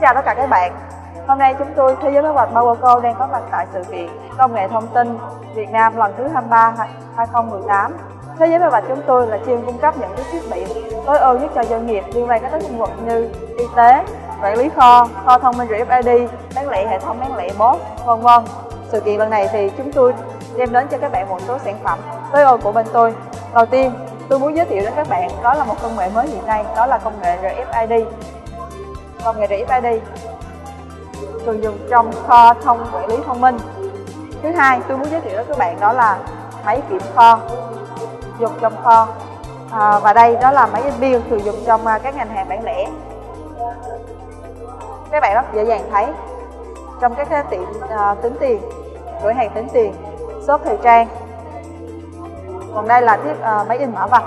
chào tất cả các bạn Hôm nay chúng tôi Thế giới kế hoạch PowerCo đang có mặt tại sự kiện Công nghệ thông tin Việt Nam lần thứ 23 2018 Thế giới kế hoạch chúng tôi là chuyên cung cấp những cái thiết bị tối ưu nhất cho doanh nghiệp liên quan các lĩnh vực như y tế, quản lý kho, kho thông minh RFID, bán lẻ hệ thống bán lẻ bot, vân vân. Sự kiện lần này thì chúng tôi đem đến cho các bạn một số sản phẩm tối ưu của bên tôi. Đầu tiên, tôi muốn giới thiệu đến các bạn đó là một công nghệ mới hiện nay, đó là công nghệ RFID. Công nghệ RFID thường dùng trong kho thông quản lý thông minh. Thứ hai, tôi muốn giới thiệu đến các bạn đó là máy kiểm kho. Dùng trong kho. À, và đây đó là máy in bill thường dùng trong à, các ngành hàng bán lẻ. Các bạn rất dễ dàng thấy trong các cái tiệm à, tính tiền cửa hàng tính tiền shop thời trang. Còn đây là thiết à, máy in mã vạch.